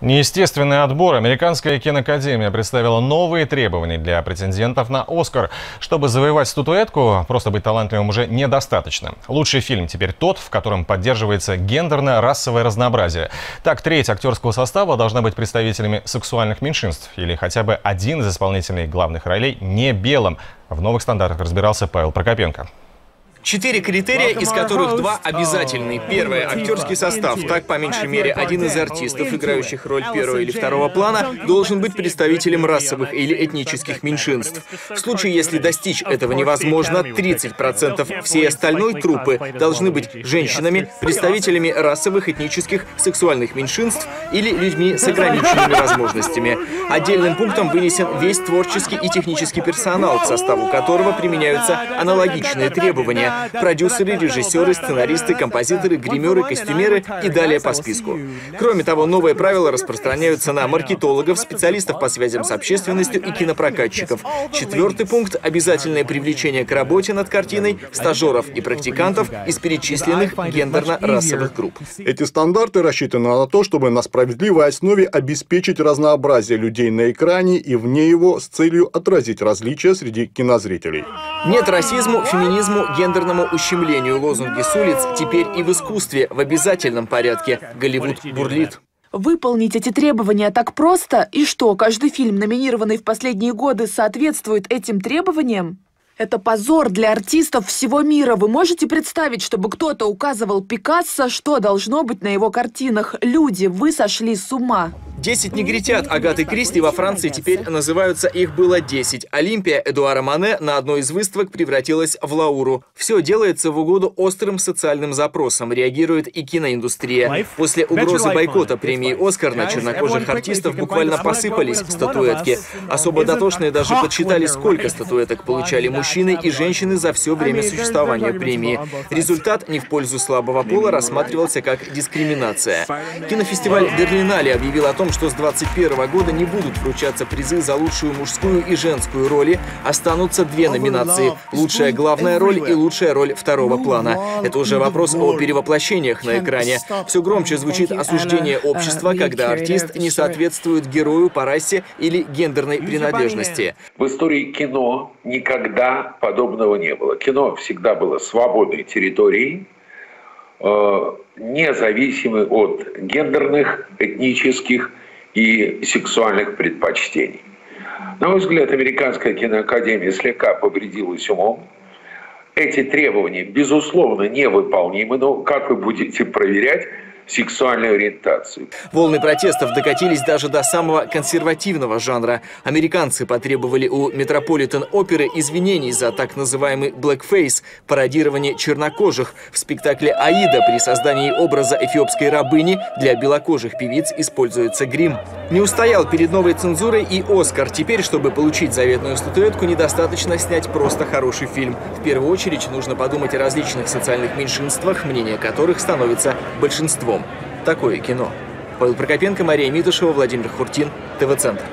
Неестественный отбор. Американская киноакадемия представила новые требования для претендентов на «Оскар». Чтобы завоевать статуэтку, просто быть талантливым уже недостаточно. Лучший фильм теперь тот, в котором поддерживается гендерно-расовое разнообразие. Так, треть актерского состава должна быть представителями сексуальных меньшинств или хотя бы один из исполнителей главных ролей не белым. В новых стандартах разбирался Павел Прокопенко. Четыре критерия, из которых два обязательны. Первое — актерский состав. Так, по меньшей мере, один из артистов, играющих роль первого или второго плана, должен быть представителем расовых или этнических меньшинств. В случае, если достичь этого невозможно, 30% всей остальной труппы должны быть женщинами, представителями расовых, этнических, сексуальных меньшинств или людьми с ограниченными возможностями. Отдельным пунктом вынесен весь творческий и технический персонал, к составу которого применяются аналогичные требования, продюсеры, режиссеры, сценаристы, композиторы, гримеры, костюмеры и далее по списку. Кроме того, новые правила распространяются на маркетологов, специалистов по связям с общественностью и кинопрокатчиков. Четвертый пункт – обязательное привлечение к работе над картиной стажеров и практикантов из перечисленных гендерно-расовых групп. Эти стандарты рассчитаны на то, чтобы на справедливой основе обеспечить разнообразие людей на экране и вне его с целью отразить различия среди кинозрителей. Нет расизму, феминизму, гендерному гендерному ущемлению лозунги с улиц теперь и в искусстве в обязательном порядке. Голливуд бурлит. Выполнить эти требования так просто? И что, каждый фильм, номинированный в последние годы, соответствует этим требованиям? Это позор для артистов всего мира. Вы можете представить, чтобы кто-то указывал Пикассо, что должно быть на его картинах? Люди, вы сошли с ума. Десять негритят Агаты Кристи во Франции теперь называются «Их было десять». Олимпия Эдуара Мане на одной из выставок превратилась в Лауру. Все делается в угоду острым социальным запросам, реагирует и киноиндустрия. После угрозы бойкота премии «Оскар» на чернокожих артистов буквально посыпались статуэтки. Особо дотошные даже подсчитали, сколько статуэток получали мужчины и женщины за все время существования премии. Результат не в пользу слабого пола рассматривался как дискриминация. Кинофестиваль Берлинале объявил о том, том, что с 2021 года не будут вручаться призы за лучшую мужскую и женскую роли, останутся две номинации – лучшая главная роль и лучшая роль второго плана. Это уже вопрос о перевоплощениях на экране. Все громче звучит осуждение общества, когда артист не соответствует герою по расе или гендерной принадлежности. В истории кино никогда подобного не было. Кино всегда было свободной территорией, э, независимы от гендерных, этнических и сексуальных предпочтений. На мой взгляд, Американская киноакадемия слегка повредилась умом. Эти требования, безусловно, невыполнимы, но как вы будете проверять, сексуальную ориентацию. Волны протестов докатились даже до самого консервативного жанра. Американцы потребовали у Метрополитен-оперы извинений за так называемый blackface – пародирование чернокожих. В спектакле «Аида» при создании образа эфиопской рабыни для белокожих певиц используется грим. Не устоял перед новой цензурой и «Оскар». Теперь, чтобы получить заветную статуэтку, недостаточно снять просто хороший фильм. В первую очередь нужно подумать о различных социальных меньшинствах, мнение которых становится большинством. Такое кино. Павел Прокопенко, Мария Митушева, Владимир Хуртин, ТВ-центр.